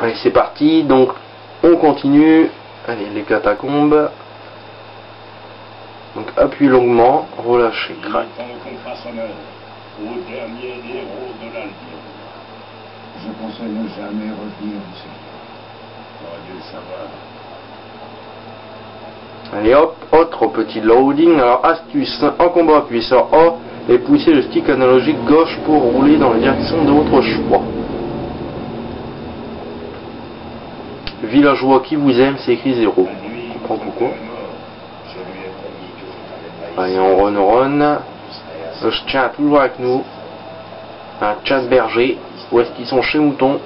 Allez, c'est parti. Donc, on continue. Allez, les catacombes. Donc, appuie longuement, relâchez, crac. au dernier des héros de l'Albion. Je pensais ne jamais revenir ici. J'aurais dû le savoir. Allez hop, autre petit loading. Alors astuce, en combat appuyez sur A et poussez le stick analogique gauche pour rouler dans la direction de votre choix. Villageois qui vous aime, c'est écrit 0. La nuit, Je comprends pourquoi. Allez, on run run. Le chien est toujours avec nous. Un chat berger. Où est-ce qu'ils sont chez Mouton?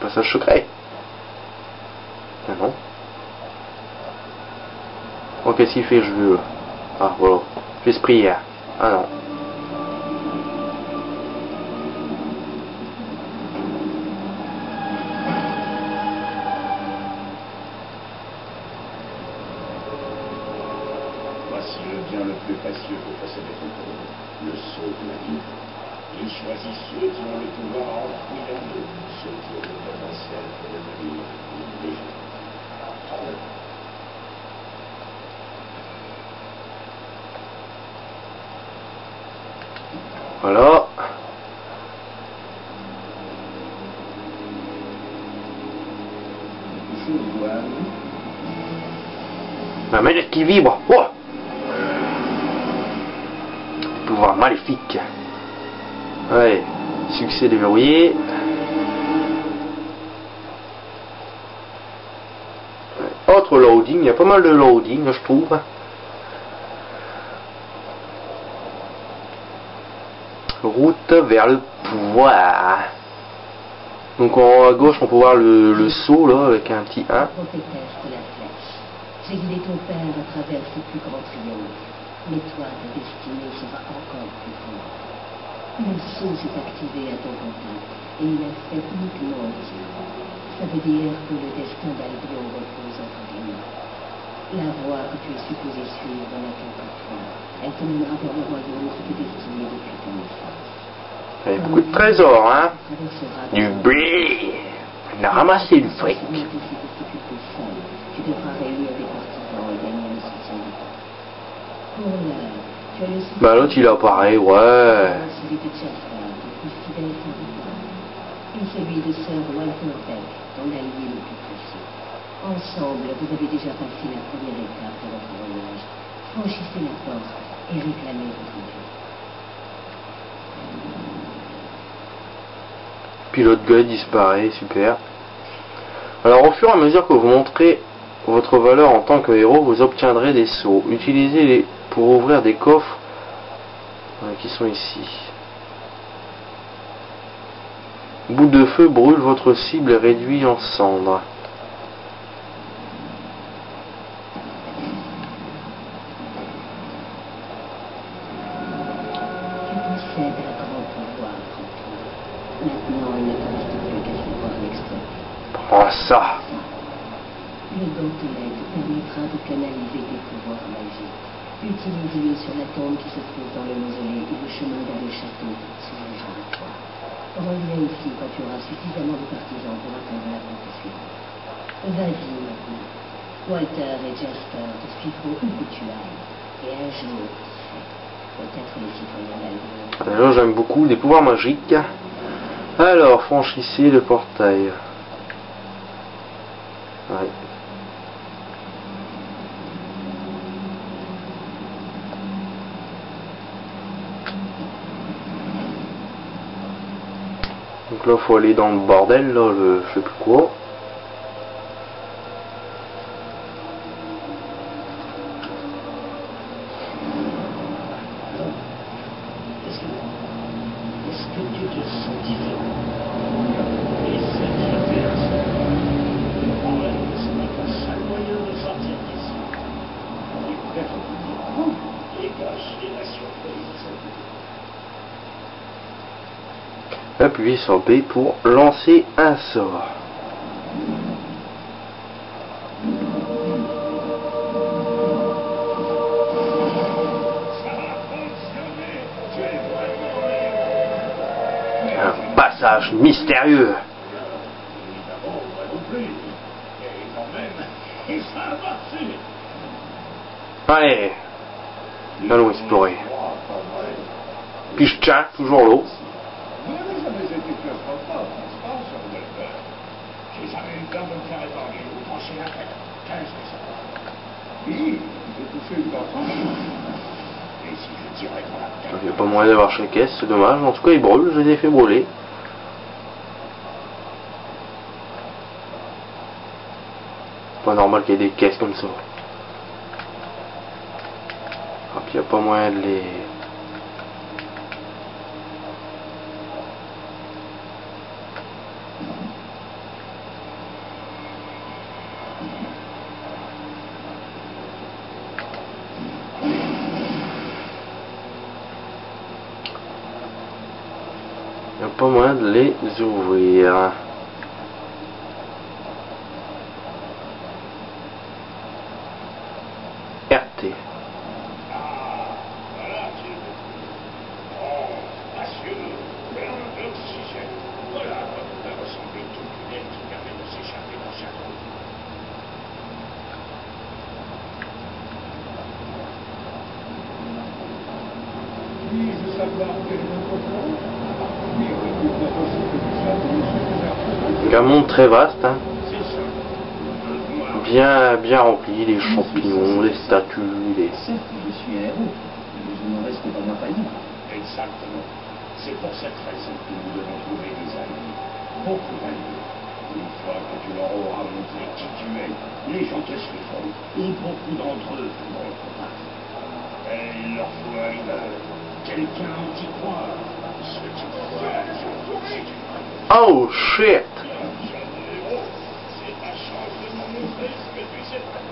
Passage secret. Ah non. Oh, qu'est-ce qu'il fait, je veux? Ah, voilà. Fais prière. Ah non. Voici le bien le plus précieux que peuple, le sceau de la vie. Il choisit ceux qui ont le pouvoir en eux, ceux qui ont le potentiel pour devenir une légende. Voilà. La manette qui vibre. Oh Pouvoir maléfique. Ouais. Succès déverrouillé. Autre loading. Il y a pas mal de loading, je trouve. Route vers le pouvoir. Donc en à gauche, on peut voir le, le saut là avec un petit 1. Prophétesse de la flèche, j'ai guidé ton père à travers ses plus grands triomphes. Mais toi, ta destinée sera encore plus. Le sceau s'est activé à ton contact et il uniquement Dieu. Ça veut dire que le destin d'Albion repose entre tes mains. La voie que tu es supposé suivre n'attend que toi. Elle te mènera vers le royaume qui t'est destiné depuis ton enfance. Il y a beaucoup de trésors, hein. Du blé. On a ramassé du fric. Tu devras réunir des partisans et gagner le soutien du peuple. Soutien Bah l'autre il apparaît, ouais. celui de Jasper, le plus fidèle serviteur, et celui de Sir Walter Beck, ton allié le plus. Ensemble, vous avez déjà passé la première étape de votre voyage. Franchissez la porte et réclamez votre l'autre gars disparaît, super. Alors au fur et à mesure que vous montrez votre valeur en tant que héros, vous obtiendrez des sceaux. Utilisez-les pour ouvrir des coffres euh, qui sont ici. Bout de feu brûle votre cible et réduit en cendres. Tu possèdes un grand pouvoir en toi. Maintenant, il ne te reste plus qu'à savoir l'exploiter. Prends ça. Le gantelet te permettra de canaliser tes pouvoirs magiques. Utilise-le sur la tombe qui se trouve dans le mausolée et le chemin vers le château les gens de toi. Reviens ici quand tu auras suffisamment de partisans pour atteindre la porte suivante. Vas-y maintenant. Walter et Jasper te suivront où que tu ailles. Et un jour, peut-être les citoyens d'Albion. Alors j'aime beaucoup des pouvoirs magiques. Alors franchissez le portail. Ouais. Là faut aller dans le bordel là, je sais plus quoi. Puis sur B pour lancer un sort. Un passage mystérieux. Allez, allons explorer. Piche toujours l'eau. Il n'y a pas moyen d'avoir chez caisse, c'est dommage. En tout cas, ils brûlent, je les ai fait brûler. Pas normal qu'il y ait des caisses comme ça. Il n'y a pas moyen de les... Pas moyen de les ouvrir. RT. Savoir que un monde très vaste, hein. Bien, bien rempli, les champignons, les statues, les... Certes, je suis un héros. Exactement. C'est pour cette raison que nous devons trouver des amis. Beaucoup d'amis. Une fois que tu leur auras montré qui tu es, les gens te suivront. Et beaucoup d'entre eux vont te. Et leur faut un leader. Quelqu'un qui. Oh shit Jeune héros, c'est ta chance de nous montrer ce que tu sais faire.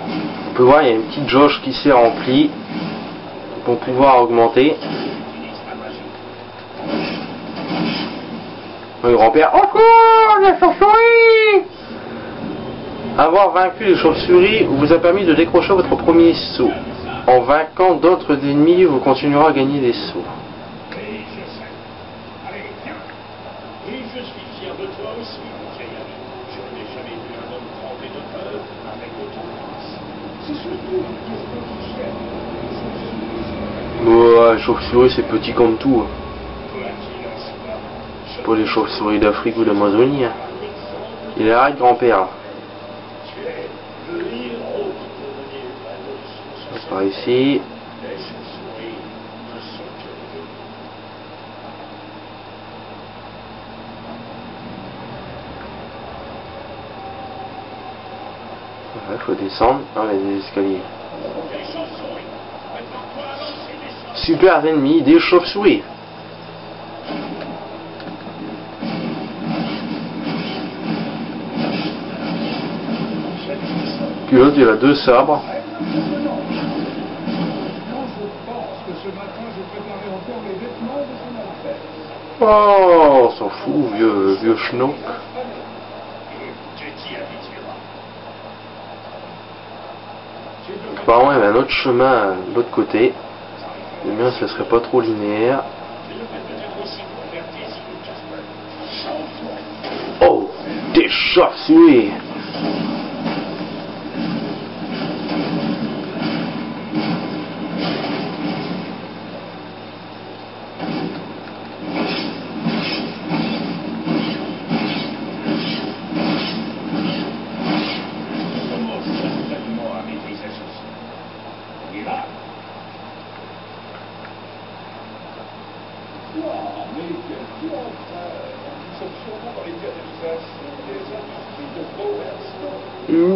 On peut voir, il y a une petite jauge qui s'est remplie pour pouvoir augmenter. Le grand-père, encore la chauve-souris Avoir vaincu les chauves-souris vous a permis de décrocher votre premier saut. En vainquant d'autres ennemis, vous continuerez à gagner des sauts. Oui, je sais. Allez, viens. Et je suis fier de toi aussi, mon vieil ami. Je n'ai jamais vu un homme trembler de peur avec autant de grâce. C'est surtout une question de chair. Ouais, les chauves-souris c'est petit comme tout. hein. C'est pas les chauves-souris d'Afrique ou d'Amazonie. hein. Il arrête grand-père. Par ici. Les Il faut descendre. Ah, des escaliers. Les chauves-souris. Prépare-toi à lancer des sorts. Super ennemis des chauves-souris. L'autre il a deux sabres. Oh, s'en fout, vieux, vieux schnock. Apparemment, il y avait un autre chemin de l'autre côté. Le mien, ce serait pas trop linéaire. Oh, des chauves-souris.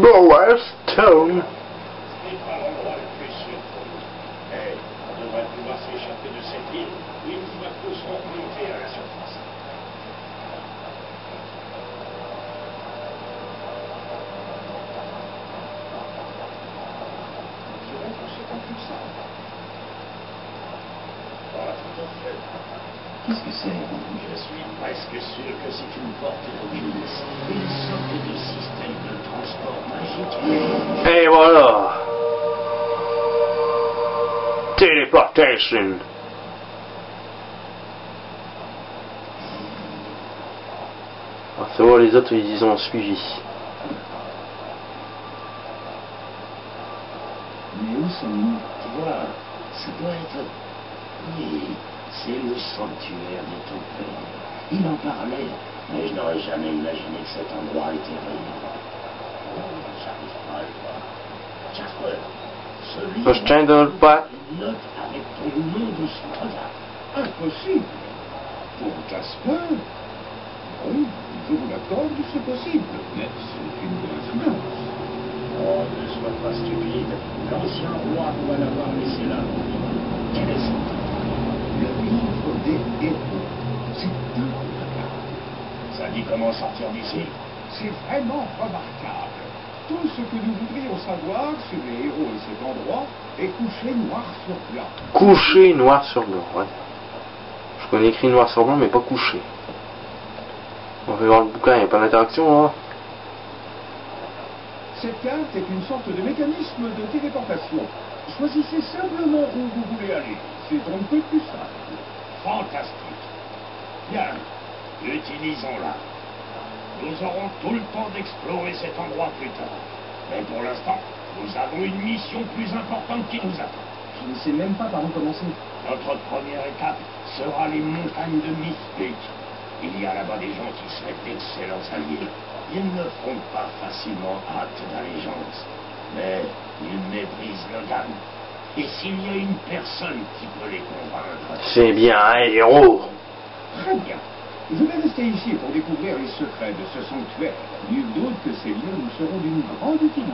Boaz' tone presque sûr que c'est une porte d'Oculus. Une sorte de système de transport magique. Et voilà Teleportation Ah, c'est bon, les autres ils ont suivi. Mais où sommes-nous Tu vois, ça doit être... Oui, c'est le sanctuaire de ton père. Il en parlait, mais je n'aurais jamais imaginé que cet endroit était réel. Oh, j'arrive pas à le voir. Jasper, ce livre... Moi, je tiens dans le pas. Une note avec ton nom dessus. Regarde. Impossible. Pour Jasper Oui, je vous l'accorde, c'est possible. Mais c'est une coïncidence. Oh, ne sois pas stupide. L'ancien roi doit l'avoir laissé là. Quel est son Le livre des héros. C'est. Ça dit comment sortir d'ici? C'est vraiment remarquable. Tout ce que nous voudrions savoir sur les héros et cet endroit est couché noir sur blanc. Couché noir sur blanc, ouais. Je connais écrit noir sur blanc, mais pas couché. On va voir le bouquin, il n'y a pas d'interaction là. Cette carte est une sorte de mécanisme de téléportation. Choisissez simplement où vous voulez aller. C'est un peu plus simple. Fantastique. Bien, utilisons-la. Nous aurons tout le temps d'explorer cet endroit plus tard. Mais pour l'instant, nous avons une mission plus importante qui nous attend. Je ne sais même pas par où commencer. Notre première étape sera les montagnes de Mystic. Il y a là-bas des gens qui seraient d'excellents alliés. Ils ne font pas facilement acte d'allégeance, mais ils méprisent Logan. Et s'il y a une personne qui peut les convaincre, C'est bien un héros. Très bien. Je vais rester ici pour découvrir les secrets de ce sanctuaire. Nul doute que ces lieux nous seront d'une grande utilité.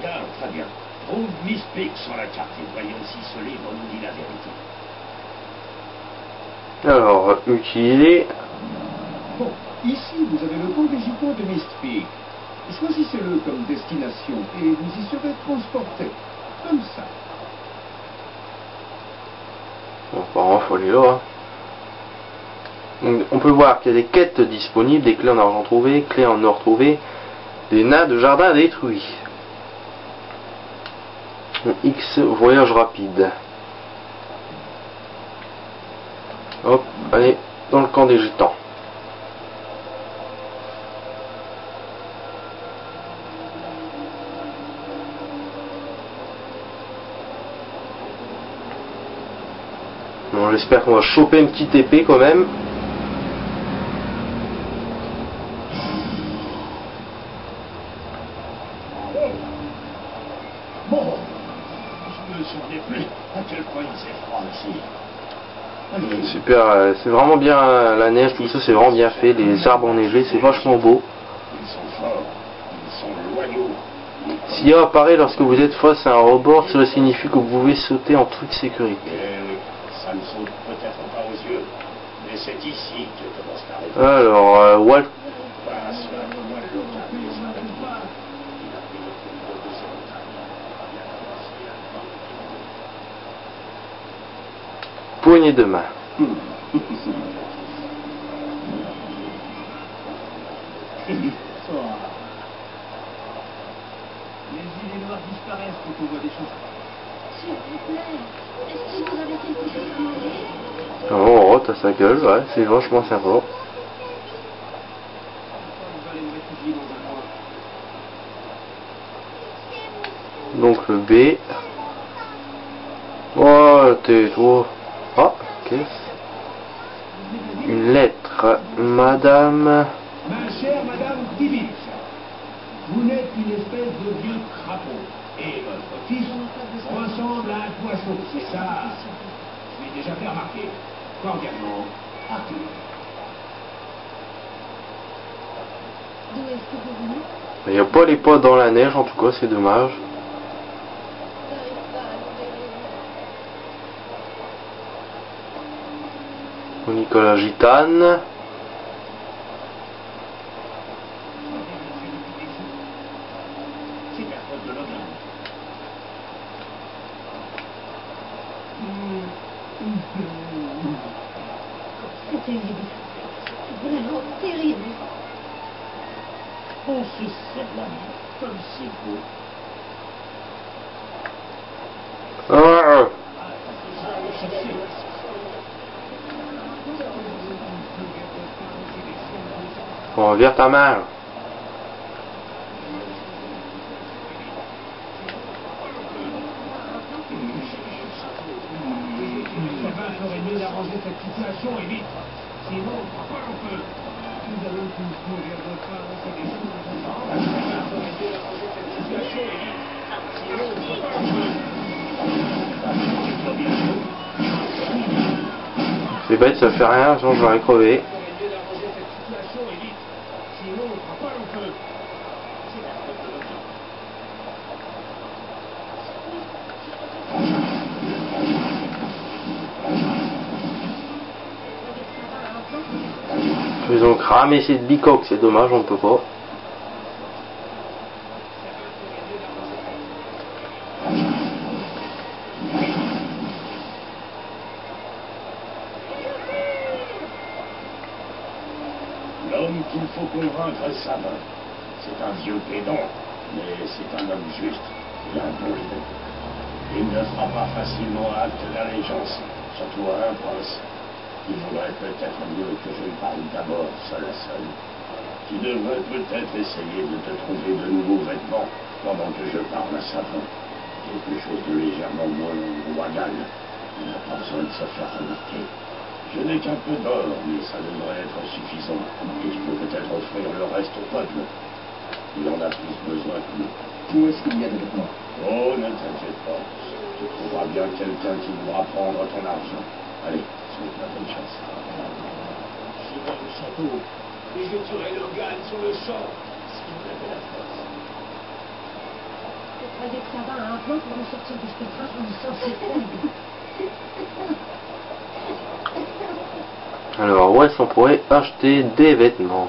Bien, très bien. Trouve Miss Peak sur la carte et voyons si ce livre nous dit la vérité. Alors, utiliser. Bon, ici vous avez le pont végétaux de Mistpeak. Choisissez-le comme destination et vous y serez transporté. Comme ça. Bon, apparemment, faut aller là. hein. On peut voir qu'il y a des quêtes disponibles, des clés en argent trouvées, clés en or trouvées, des nains de jardin détruits. X voyage rapide. Hop, allez, dans le camp des gitans. Bon, j'espère qu'on va choper une petite épée quand même. Bon, je me souvenais plus à quel point il faisait froid ici. Allez, Super, euh, c'est vraiment bien euh, la neige, tout ça c'est vraiment bien fait, les arbres enneigés, c'est vachement beau. Si A apparaît lorsque vous êtes face à un rebord, cela signifie que vous pouvez sauter en toute sécurité. Et oui, ça ne saute peut-être pas aux yeux, mais c'est ici que commence ta réponse. Alors, euh, Walt, poignée de main. Les idées noires disparaissent quand on voit des choses. S'il vous plaît, est-ce que vous avez quelque chose à manger Oh, t'as sa gueule, ouais, c'est vachement coin. Donc le B. Oh, tais-toi. Ah, qu'est-ce Une lettre. Madame. Ma chère Madame Tibbits, vous n'êtes qu'une espèce de vieux crapaud. Et votre fils ressemble à un poisson. C'est ça. Je l'ai déjà fait remarquer. Cordialement, Arthur. D'où est-ce que vous venez? Il n'y a pas les pas dans la neige, en tout cas, c'est dommage. J'arrive pas à lever. Nicolas Gitane. C'est terrible. Vraiment terrible. On se sert la main comme c'est beau. Ah, on vire ta main. Sabin ferait mieux d'arranger cette situation et vite. Sinon, on fera pas long feu. Nous allons tous mourir de faim, c'est des choses. Sabin ferait mieux d'arranger cette situation et vite. Sinon, on fera pas long feu. C'est bête, ça fait rien, sinon j'aurais crevé. ferait mieux d'arranger cette situation et vite. Sinon, on fera pas long feu. C'est la faute de l'autre. Ont cramé cette bicoque, c'est dommage, on peut pas. L'homme qu'il faut convaincre est Sabin. C'est un vieux pédant, mais c'est un homme juste et un bon. Il ne fera pas facilement acte d'allégeance, surtout à un prince. Il vaudrait peut-être mieux que je parle d'abord, seul à seul. Tu devrais peut-être essayer de te trouver de nouveaux vêtements pendant que je parle à Sabin. Quelque chose de légèrement moins royal. Il n'a pas besoin de se faire remarquer. Je n'ai qu'un peu d'or, mais ça devrait être suffisant. Et je peux peut-être offrir le reste au peuple. Il en a plus besoin que nous. Où est-ce qu'il y a des vêtements Oh, ne t'inquiète pas. Tu trouveras bien quelqu'un qui voudra prendre ton argent. Allez, souhaite la bonne chance. Je vais au château et je tuerai Logan sur le champ. Si vous avez la force. Vous croyez que ça va à un plan pour nous sortir de ce pétrin Je me sens c'est terrible. Alors, où est-ce qu'on pourrait acheter des vêtements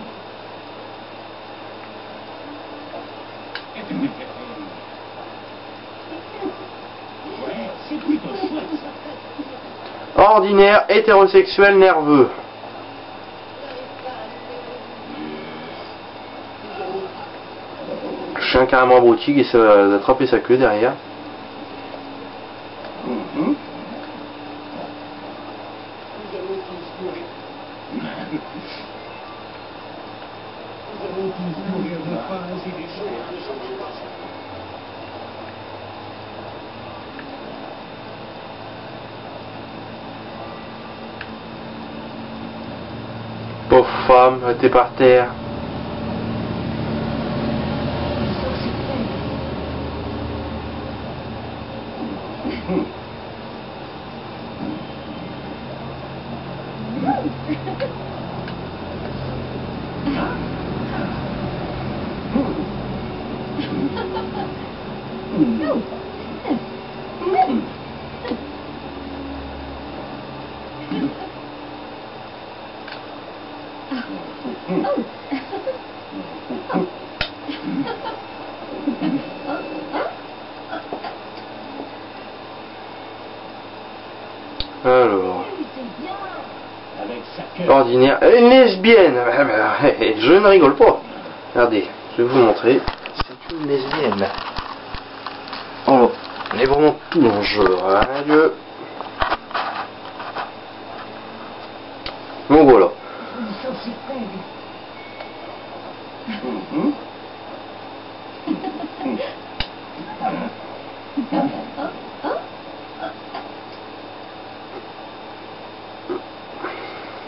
Ordinaire, hétérosexuel, nerveux. Chien carrément abruti qui essaie d'attraper sa queue derrière. Mhm. Nous allons tous mourir. Nous allons tous mourir de faim, c'est des choses. Pauvre était par terre. Alors, Queue. ordinaire, une lesbienne. Je ne rigole pas. Regardez, je vais vous montrer. C'est une lesbienne. Oh, on est vraiment tout le jeu. Donc voilà. Je me sens si faible. Mhm.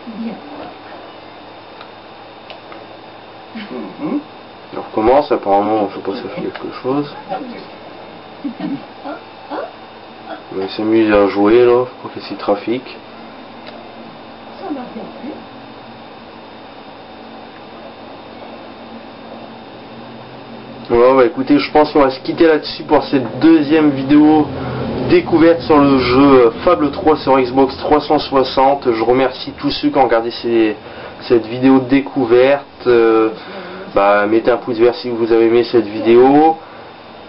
Bien. Mhm. On recommence, apparemment, je sais pas, ça fait quelque chose. Mais s'amuse à jouer là, je crois que c'est trafic. Ça m'a bien plu. Ouais, bah écoutez, je pense qu'on va se quitter là-dessus pour cette deuxième vidéo découverte sur le jeu Fable 3 sur Xbox 360. Je remercie tous ceux qui ont regardé cette vidéo découverte. Euh, bah, mettez un pouce vert si vous avez aimé cette vidéo.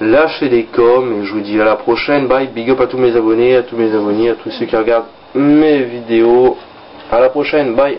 Lâchez des coms et je vous dis à la prochaine. Bye, big up à tous mes abonnés, à tous mes abonnés, à tous ceux qui regardent mes vidéos. À la prochaine, bye.